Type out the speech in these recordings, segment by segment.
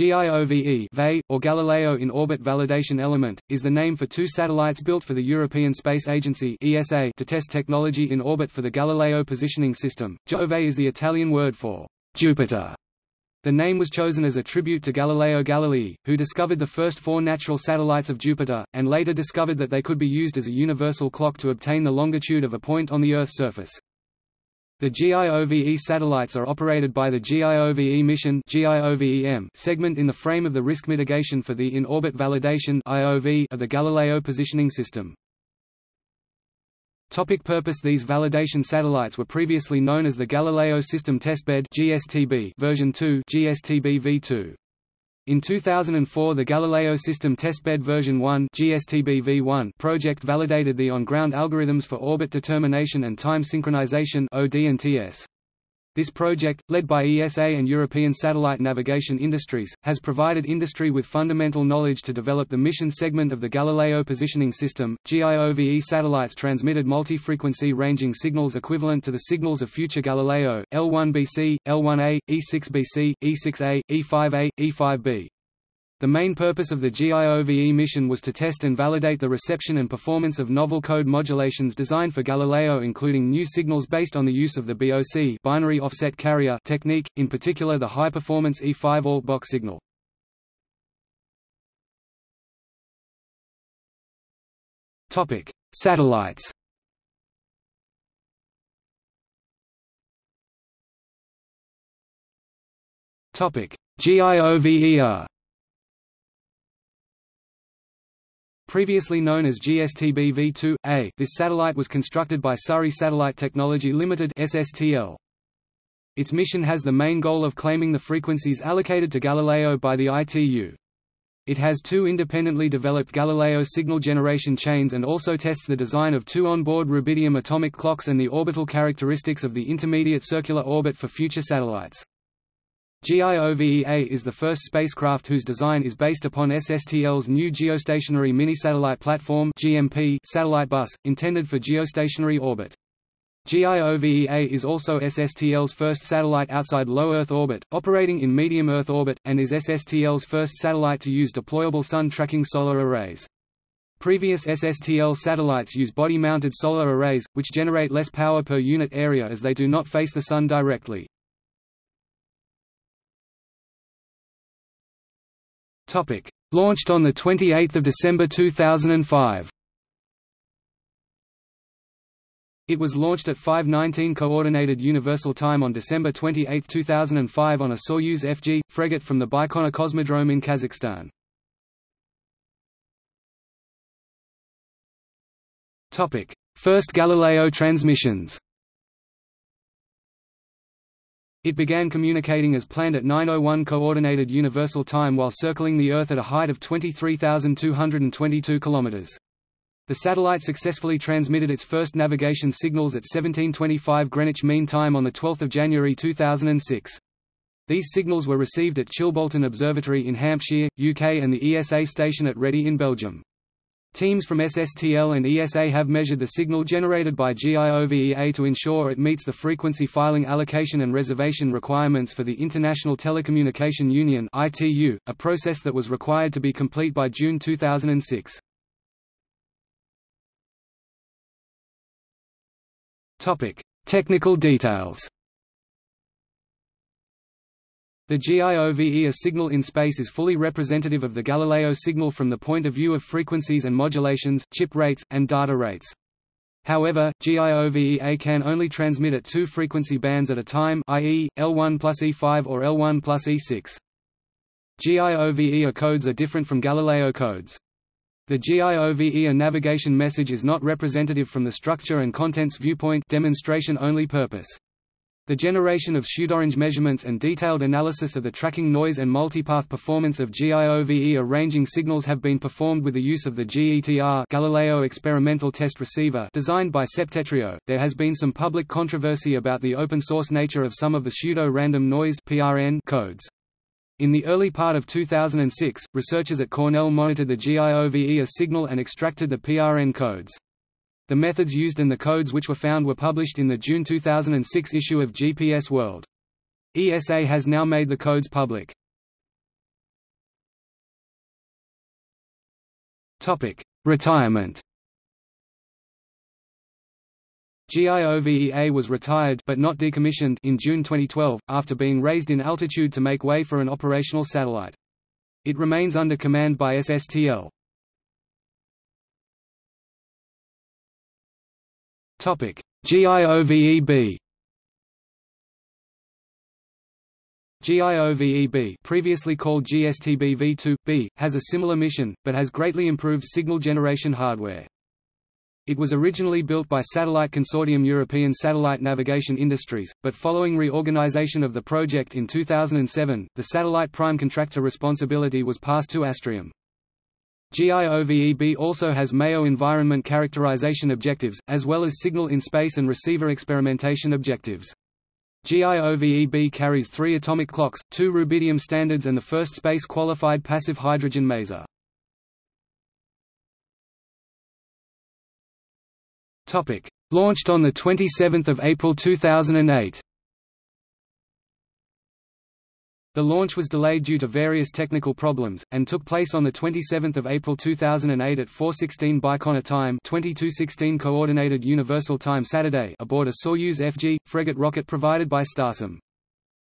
GIOVE VE, or Galileo in-orbit validation element, is the name for two satellites built for the European Space Agency ESA to test technology in orbit for the Galileo positioning system. Giove is the Italian word for Jupiter. The name was chosen as a tribute to Galileo Galilei, who discovered the first four natural satellites of Jupiter, and later discovered that they could be used as a universal clock to obtain the longitude of a point on the Earth's surface. The GIOVE satellites are operated by the GIOVE mission segment in the frame of the risk mitigation for the in-orbit validation of the Galileo positioning system. Topic purpose These validation satellites were previously known as the Galileo System Testbed GSTB version 2 GSTB V2. In 2004 the Galileo System Testbed version 1 GSTB-V1 project validated the on-ground algorithms for orbit determination and time synchronization OD&TS. This project, led by ESA and European Satellite Navigation Industries, has provided industry with fundamental knowledge to develop the mission segment of the Galileo positioning system. GIOVE satellites transmitted multi-frequency ranging signals equivalent to the signals of future Galileo, L1BC, L1A, E6BC, E6A, E5A, E5B. The main purpose of the GIOVE mission was to test and validate the reception and performance of novel code modulations designed for Galileo including new signals based on the use of the BOC binary offset carrier technique, in particular the high-performance E5 AltBOC signal. Satellites GIOVEA Previously known as GSTB V2A, this satellite was constructed by Surrey Satellite Technology Limited (SSTL). Its mission has the main goal of claiming the frequencies allocated to Galileo by the ITU. It has two independently developed Galileo signal generation chains and also tests the design of two onboard rubidium atomic clocks and the orbital characteristics of the intermediate circular orbit for future satellites. GIOVEA is the first spacecraft whose design is based upon SSTL's new Geostationary Mini-Satellite Platform (GMP) satellite bus, intended for geostationary orbit. GIOVEA is also SSTL's first satellite outside low Earth orbit, operating in medium Earth orbit, and is SSTL's first satellite to use deployable sun-tracking solar arrays. Previous SSTL satellites use body-mounted solar arrays, which generate less power per unit area as they do not face the Sun directly. Topic: Launched on the 28th of December 2005. It was launched at 5:19 coordinated universal time on December 28, 2005 on a Soyuz FG Fregat from the Baikonur Cosmodrome in Kazakhstan. Topic: First Galileo transmissions. It began communicating as planned at 9:01 coordinated universal time while circling the Earth at a height of 23,222 kilometers. The satellite successfully transmitted its first navigation signals at 1725 Greenwich Mean Time on 12 January 2006. These signals were received at Chilbolton Observatory in Hampshire, UK and the ESA station at Redu in Belgium. Teams from SSTL and ESA have measured the signal generated by GIOVEA to ensure it meets the frequency filing allocation and reservation requirements for the International Telecommunication Union (ITU), a process that was required to be complete by June 2006. Topic: Technical details. The GIOVE signal in space is fully representative of the Galileo signal from the point of view of frequencies and modulations, chip rates, and data rates. However, GIOVEA can only transmit at two frequency bands at a time i.e., L1 plus E5 or L1 plus E6. GIOVEA codes are different from Galileo codes. The GIOVEA navigation message is not representative from the structure and contents viewpoint demonstration only purpose. The generation of pseudorange measurements and detailed analysis of the tracking noise and multipath performance of GIOVE arranging signals have been performed with the use of the GETR Galileo Experimental Test Receiver designed by Septentrio. There has been some public controversy about the open source nature of some of the pseudo-random noise (PRN) codes. In the early part of 2006, researchers at Cornell monitored the GIOVE A signal and extracted the PRN codes. The methods used and the codes which were found were published in the June 2006 issue of GPS World. ESA has now made the codes public. Topic: Retirement. GIOVEA was retired but not decommissioned in June 2012 after being raised in altitude to make way for an operational satellite. It remains under command by SSTL. Topic: GIOVEB GIOVEB previously called GSTB V2B, has a similar mission, but has greatly improved signal generation hardware. It was originally built by Satellite Consortium European Satellite Navigation Industries, but following reorganization of the project in 2007, the satellite prime contractor responsibility was passed to Astrium. GIOVEB also has MEO environment characterization objectives, as well as signal in space and receiver experimentation objectives. GIOVEB carries three atomic clocks, two rubidium standards and the first space-qualified passive hydrogen maser. Launched on 27 April 2008 The launch was delayed due to various technical problems, and took place on 27 April 2008 at 4.16 Baikonur time 22.16 Coordinated Universal Time Saturday aboard a Soyuz FG, Fregat rocket provided by Starsem.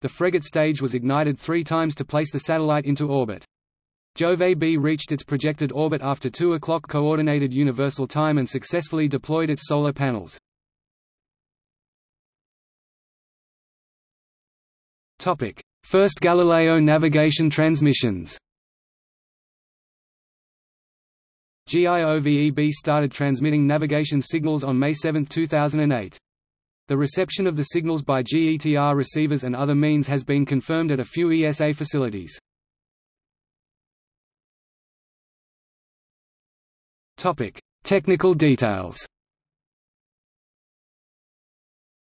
The Fregat stage was ignited three times to place the satellite into orbit. GIOVE-B reached its projected orbit after 2 o'clock Coordinated Universal Time and successfully deployed its solar panels. Topic First Galileo navigation transmissions GIOVEB started transmitting navigation signals on May 7, 2008. The reception of the signals by GETR receivers and other means has been confirmed at a few ESA facilities. Technical details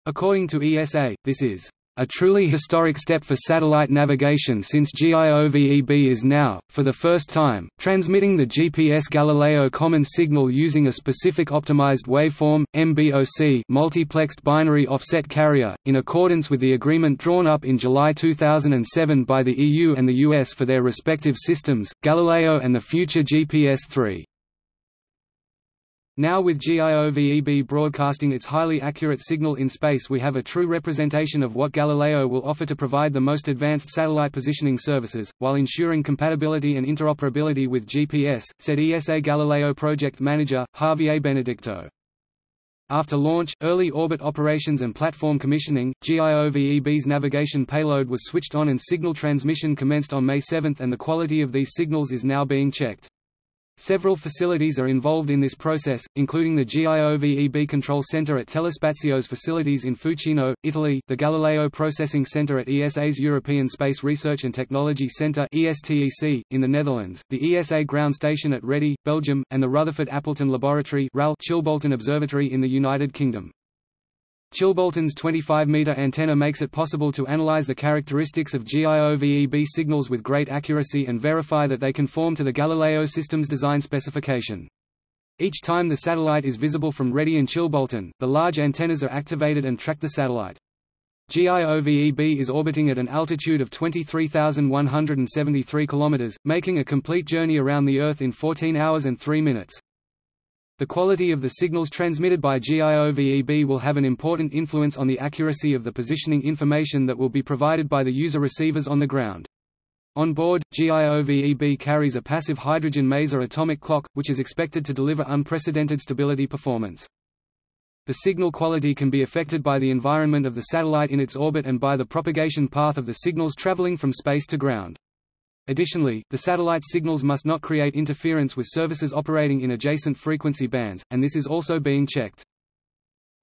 According to ESA, this is a truly historic step for satellite navigation since GIOVEB is now, for the first time, transmitting the GPS Galileo common signal using a specific optimized waveform, MBOC multiplexed binary offset carrier, in accordance with the agreement drawn up in July 2007 by the EU and the US for their respective systems, Galileo and the future GPS-3. Now with GIOVEB broadcasting its highly accurate signal in space we have a true representation of what Galileo will offer to provide the most advanced satellite positioning services, while ensuring compatibility and interoperability with GPS, said ESA Galileo project manager, Javier Benedicto. After launch, early orbit operations and platform commissioning, GIOVEB's navigation payload was switched on and signal transmission commenced on May 7 and the quality of these signals is now being checked. Several facilities are involved in this process, including the GIOVEB Control Center at Telespazio's facilities in Fucino, Italy, the Galileo Processing Center at ESA's European Space Research and Technology Center ESTEC, in the Netherlands, the ESA Ground Station at Redu, Belgium, and the Rutherford Appleton Laboratory Chilbolton Observatory in the United Kingdom. Chilbolton's 25-meter antenna makes it possible to analyze the characteristics of GIOVEB signals with great accuracy and verify that they conform to the Galileo system's design specification. Each time the satellite is visible from Redu and Chilbolton, the large antennas are activated and track the satellite. GIOVEB is orbiting at an altitude of 23,173 km, making a complete journey around the Earth in 14 hours and 3 minutes. The quality of the signals transmitted by GIOVEB will have an important influence on the accuracy of the positioning information that will be provided by the user receivers on the ground. On board, GIOVEB carries a passive hydrogen maser atomic clock, which is expected to deliver unprecedented stability performance. The signal quality can be affected by the environment of the satellite in its orbit and by the propagation path of the signals traveling from space to ground. Additionally, the satellite signals must not create interference with services operating in adjacent frequency bands, and this is also being checked.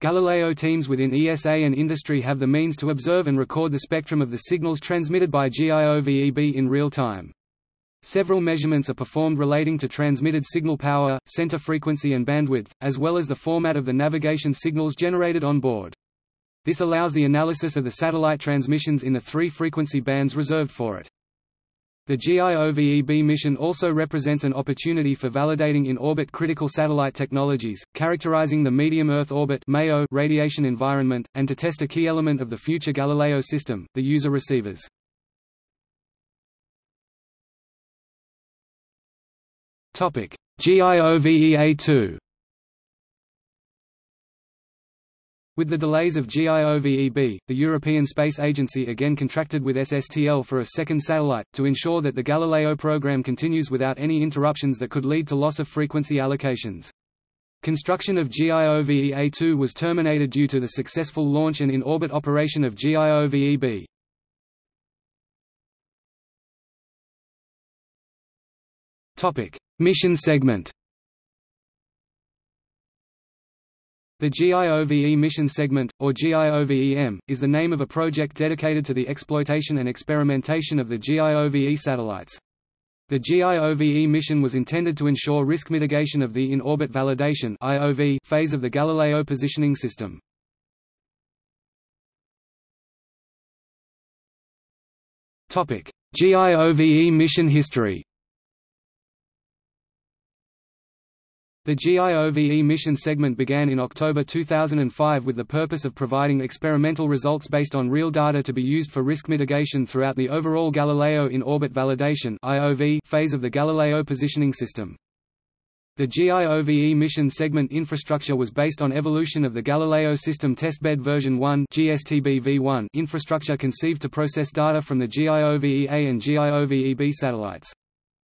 Galileo teams within ESA and industry have the means to observe and record the spectrum of the signals transmitted by GIOVEB in real time. Several measurements are performed relating to transmitted signal power, center frequency and bandwidth, as well as the format of the navigation signals generated on board. This allows the analysis of the satellite transmissions in the three frequency bands reserved for it. The GIOVEB mission also represents an opportunity for validating in-orbit critical satellite technologies, characterizing the medium Earth orbit radiation environment, and to test a key element of the future Galileo system, the user receivers. GIOVEA-2 With the delays of GIOVEB, the European Space Agency again contracted with SSTL for a second satellite, to ensure that the Galileo program continues without any interruptions that could lead to loss of frequency allocations. Construction of GIOVEA-2 was terminated due to the successful launch and in-orbit operation of GIOVEB. Mission segment The GIOVE mission segment, or GIOVEM, is the name of a project dedicated to the exploitation and experimentation of the GIOVE satellites. The GIOVE mission was intended to ensure risk mitigation of the in-orbit validation phase of the Galileo positioning system. GIOVE mission history The GIOVE mission segment began in October 2005 with the purpose of providing experimental results based on real data to be used for risk mitigation throughout the overall Galileo in-orbit validation phase of the Galileo positioning system. The GIOVE mission segment infrastructure was based on evolution of the Galileo System Testbed version 1 GSTB-V1 infrastructure conceived to process data from the GIOVE-A and GIOVE-B satellites.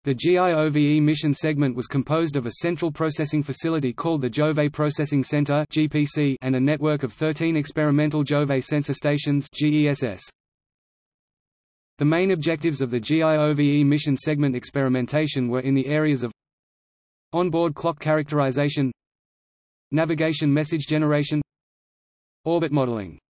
The GIOVE mission segment was composed of a central processing facility called the Giove Processing Center (GPC) and a network of 13 experimental Giove sensor stations (GESS). The main objectives of the GIOVE mission segment experimentation were in the areas of onboard clock characterization, navigation message generation, orbit modeling.